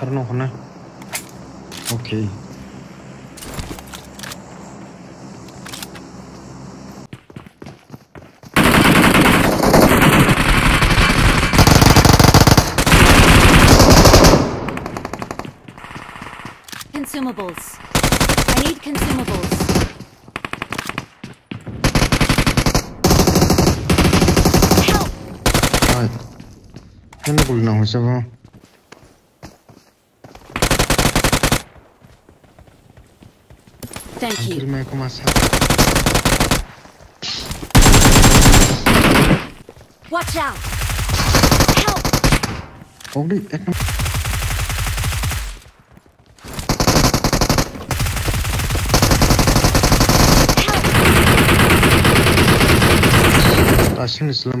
Karena kena. Oke. Consumables. I need consumables. Help! Ai. Ini boleh nak macam Thank you. Watch out! Help! Oh, di. Eh, kenapa? Help! Asin Islam